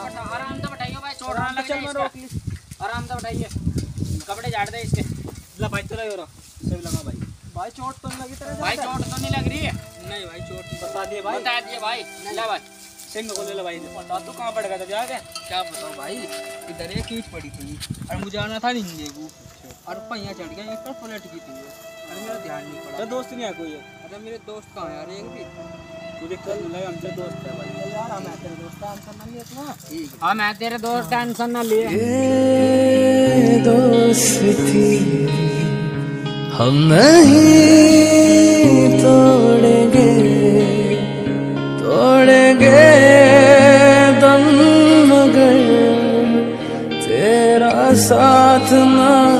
आराम से बैठाइयो भाई चोट ना लग जाए इसका। आराम से बैठाइए। कपड़े झाड़ दे इसके। ला भाई चला यो सब लगा भाई। भाई चोट तो नहीं लगी तेरे भाई चोट तो नहीं लग रही है? नहीं भाई चोट बता दिए भाई। बता दिए भाई। ले भाई। सिंह को ले ले भाई। बता तू कहाँ पड़ गया था जाके? क्या बताओ भाई? इधर एक कीच पड़ी थी। और मुझे आना था नहीं को और पहिया चढ़ गया एक पर पलट गई थी। और मेरा ध्यान नहीं तेरा पड़ा दोस्त नहीं है कोई? अरे मेरे दोस्त कहाँ यार एक भी। तू कर हमसे दोस्त है भाई। यार हम तेरे दोस्त ठीक हाँ। मैं तेरे दोस्त टेंशन ना लिए दोस्ती हम नहीं तोड़ेंगे तोड़ेंगे दम मगर तेरा साथ ना।